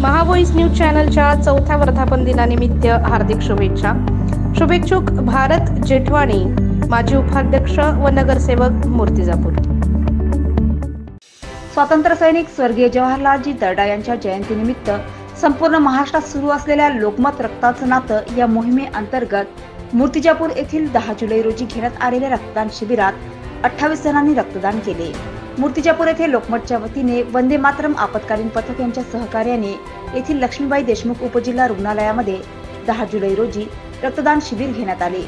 Mahavoice news चॅनलच्या चौथ्या वर्धापन दिनानिमित्त हार्दिक शुभेच्छा. शुभेच्छुक भारत जेठवाणी माजी उपाध्यक्ष व नगरसेवक मूर्तिजापूर. स्वातंत्र्य सैनिक स्वर्गीय जवाहरलालजी दर्डा यांच्या जयंतीनिमित्त संपूर्ण महाराष्ट्रात सुरू असलेल्या लोकमत रक्ताचं नातं या मोहिमेअंतर्गत मूर्तिजापूर येथील दहा जुलै रोजी घेण्यात आलेल्या रक्तदान शिबिरात अठ्ठावीस जणांनी रक्तदान केले. मूर्तिजापूर येथे लोकमतच्या वतीने वंदे मातरम आपत्कालीन पथक यांच्या सहकार्याने येथील लक्ष्मीबाई देशमुख उपजिल्हा रुग्णालयामध्ये दहा जुलै रोजी रक्तदान शिबिर घेण्यात आले.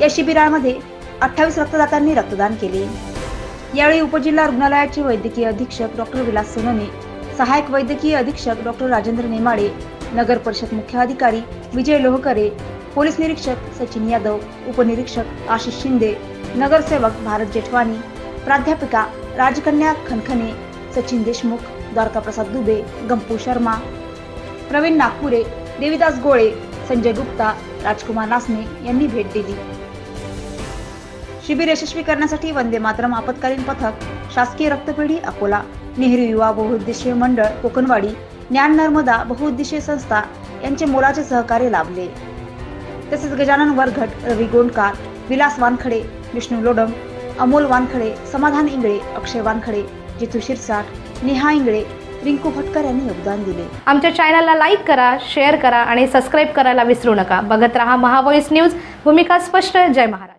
या शिबिरामध्ये अठ्ठावीस रक्तदात्यांनी रक्तदान केले. यावेळी उपजिल्हा रुग्णालयाचे वैद्यकीय अधीक्षक डॉक्टर विलास सोनोने सहायक वैद्यकीय अधीक्षक डॉक्टर राजेंद्र नेमाडे नगर परिषद मुख्याधिकारी विजय लोहकरे पोलीस निरीक्षक सचिन यादव उपनिरीक्षक आशिष शिंदे नगरसेवक भारत जेठवानी प्राध्यापिका राजकन्या खनखने सचिन देशमुख द्वारकाप्रसाद दुबे गंपू शर्मा प्रवीण नागपुरे देविदास गोळे संजय गुप्ता राजकुमार नासने यांनी भेट दिली. शिबिर यशस्वी करण्यासाठी वंदे मातरम आपत्कालीन पथक शासकीय रक्तपेढी अकोला नेहरू युवा बहुउद्देशीय मंडळ कोकणवाडी ज्ञान नर्मदा बहुउद्देशीय संस्था यांचे मोलाचे सहकार्य लाभले. तसेच गजानन वरघट रवी गोंडकार विलास वानखडे विष्णू लोडम अमोल वानखडे समाधान इंगळे अक्षय वानखडे जितू शिरसाट नेहा इंगळे रिंकू भटकर यांनी योगदान दिले. आमच्या चॅनलला लाईक करा शेअर करा आणि सबस्क्राईब करायला विसरू नका. बघत रहा महावॉइस न्यूज भूमिका स्पष्ट. जय महाराज